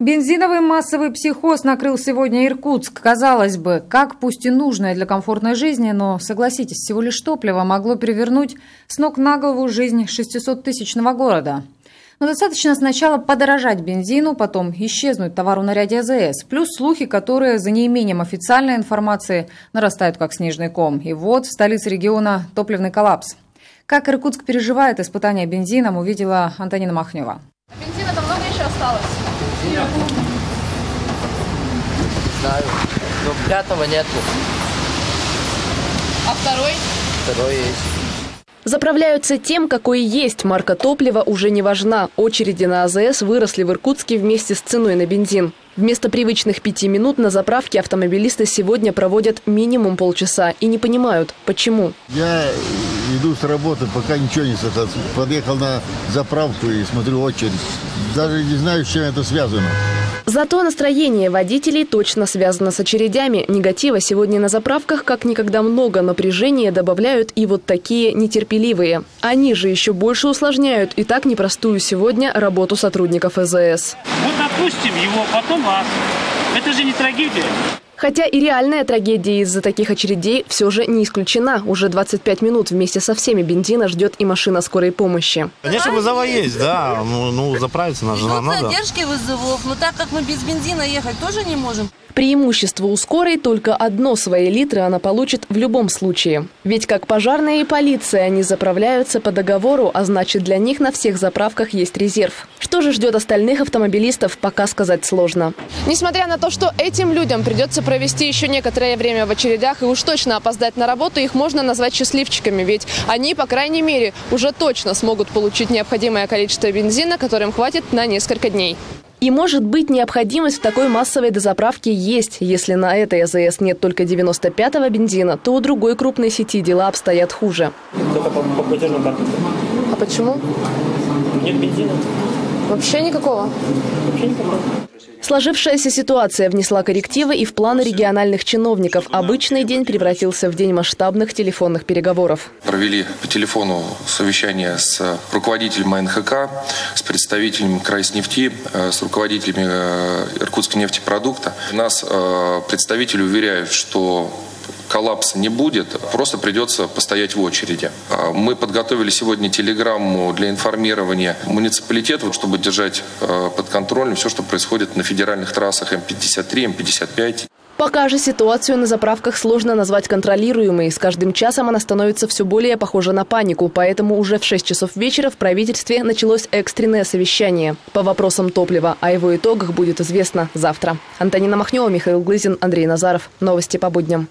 Бензиновый массовый психоз накрыл сегодня Иркутск. Казалось бы, как пусть и нужное для комфортной жизни, но, согласитесь, всего лишь топливо могло перевернуть с ног на голову жизнь 600-тысячного города. Но достаточно сначала подорожать бензину, потом исчезнуть товару на ряде АЗС. Плюс слухи, которые за неимением официальной информации нарастают как снежный ком. И вот в столице региона топливный коллапс. Как Иркутск переживает испытания бензином, увидела Антонина Махнева. Бензина-то много еще осталось? Знаю. Но пятого нету. А второй? Второй есть. Заправляются тем, какой есть. Марка топлива уже не важна. Очереди на АЗС выросли в Иркутске вместе с ценой на бензин. Вместо привычных пяти минут на заправке автомобилисты сегодня проводят минимум полчаса и не понимают, почему. Я иду с работы, пока ничего не слышал. Подъехал на заправку и смотрю очередь. Даже не знаю, с чем это связано. Зато настроение водителей точно связано с очередями. Негатива сегодня на заправках как никогда много. Напряжения добавляют и вот такие нетерпеливые. Они же еще больше усложняют и так непростую сегодня работу сотрудников СЗС. Вот отпустим его, потом вас. Это же не трагедия. Хотя и реальная трагедия из-за таких очередей все же не исключена. Уже 25 минут вместе со всеми бензина ждет и машина скорой помощи. Конечно, вызова есть, да. Ну, ну заправиться нам же Идут надо. задержки вызовов, но так как мы без бензина ехать тоже не можем. Преимущество у скорой только одно свои литры она получит в любом случае. Ведь как пожарная и полиция они заправляются по договору, а значит для них на всех заправках есть резерв. Что же ждет остальных автомобилистов, пока сказать сложно. Несмотря на то, что этим людям придется провести еще некоторое время в очередях и уж точно опоздать на работу, их можно назвать счастливчиками, ведь они, по крайней мере, уже точно смогут получить необходимое количество бензина, которым хватит на несколько дней. И может быть необходимость в такой массовой дозаправке есть. Если на этой АЗС нет только 95-го бензина, то у другой крупной сети дела обстоят хуже. Только по, по платежной карте. А почему? Нет бензина. Вообще никакого. Вообще никакого. Сложившаяся ситуация внесла коррективы и в планы региональных чиновников. Обычный день превратился в день масштабных телефонных переговоров. Провели по телефону совещание с руководителем АНХК, с представителями Крайснефти, э, с руководителями э, Иркутской нефтепродукта. Нас э, представители уверяют, что коллапса не будет, просто придется постоять в очереди. А Мы подготовили сегодня телеграмму для информирования муниципалитетов, чтобы держать э, под контролем все, что происходит на федеральных трассах М53, М55. Пока же ситуацию на заправках сложно назвать контролируемой. С каждым часом она становится все более похожа на панику. Поэтому уже в 6 часов вечера в правительстве началось экстренное совещание по вопросам топлива. О его итогах будет известно завтра. Антонина Махнева, Михаил Глызин, Андрей Назаров. Новости по будням.